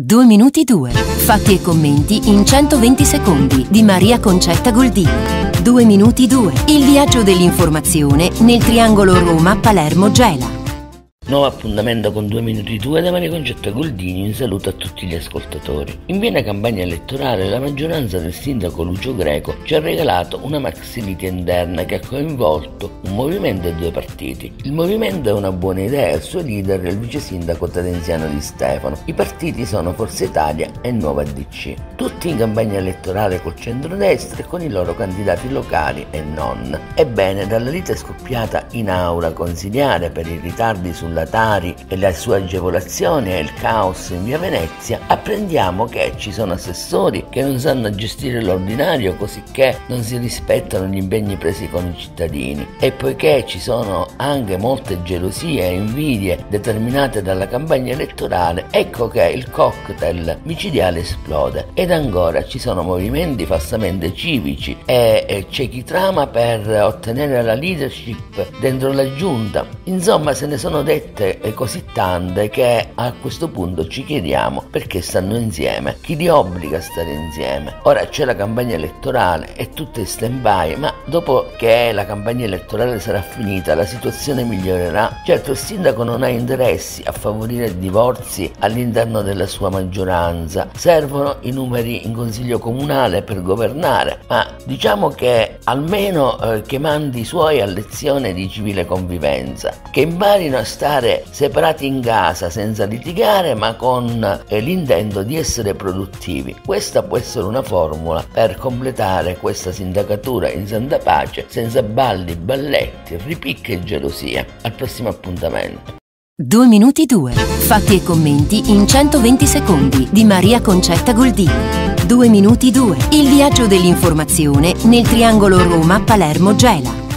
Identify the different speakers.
Speaker 1: 2 minuti 2. Fatti e commenti in 120 secondi di Maria Concetta Goldini. 2 minuti 2. Il viaggio dell'informazione nel triangolo Roma-Palermo-Gela.
Speaker 2: Nuovo appuntamento con 2 minuti 2 da Maria Concetta Goldini, un saluto a tutti gli ascoltatori. In piena campagna elettorale la maggioranza del sindaco Lucio Greco ci ha regalato una maxi lite interna che ha coinvolto un movimento e due partiti. Il movimento è una buona idea, il suo leader è il vice sindaco tadenziano di Stefano. I partiti sono Forza Italia e Nuova DC. Tutti in campagna elettorale col centrodestra e con i loro candidati locali e non. Ebbene, dalla lite scoppiata in aula consigliare per i ritardi sulla sulla Tari e la sua agevolazione e il caos in via Venezia, apprendiamo che ci sono assessori che non sanno gestire l'ordinario così che non si rispettano gli impegni presi con i cittadini e poiché ci sono anche molte gelosie e invidie determinate dalla campagna elettorale, ecco che il cocktail micidiale esplode ed ancora ci sono movimenti falsamente civici e c'è chi trama per ottenere la leadership dentro la giunta. Insomma, se ne sono detti strette e così tante che a questo punto ci chiediamo perché stanno insieme, chi li obbliga a stare insieme. Ora c'è la campagna elettorale e tutto è stand by, ma dopo che la campagna elettorale sarà finita la situazione migliorerà. Certo il sindaco non ha interessi a favorire divorzi all'interno della sua maggioranza, servono i numeri in consiglio comunale per governare, ma diciamo che almeno eh, che mandi i suoi a lezione di civile convivenza, che imparino a stare stare separati in casa senza litigare ma con eh, l'intento di essere produttivi. Questa può essere una formula per completare questa sindacatura in santa pace senza balli, balletti, ripicche e gelosia. Al prossimo appuntamento.
Speaker 1: 2 minuti 2. Fatti e commenti in 120 secondi di Maria Concetta Goldini. 2 minuti 2. Il viaggio dell'informazione nel triangolo Roma-Palermo-Gela.